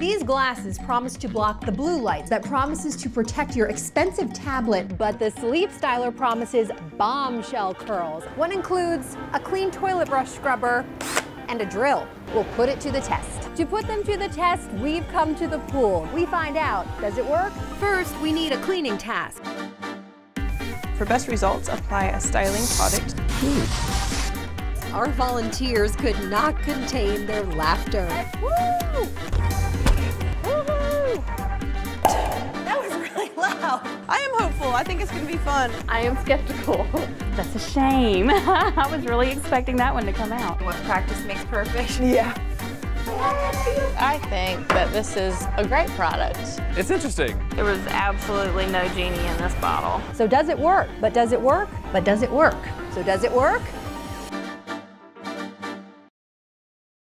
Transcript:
These glasses promise to block the blue light that promises to protect your expensive tablet, but the Sleep Styler promises bombshell curls. One includes a clean toilet brush scrubber and a drill. We'll put it to the test. To put them to the test, we've come to the pool. We find out, does it work? First, we need a cleaning task. For best results, apply a styling product. Our volunteers could not contain their laughter. Woo! I am hopeful. I think it's going to be fun. I am skeptical. That's a shame. I was really expecting that one to come out. What practice makes perfect. Yeah. I think that this is a great product. It's interesting. There was absolutely no genie in this bottle. So does it work? But does it work? But does it work? So does it work?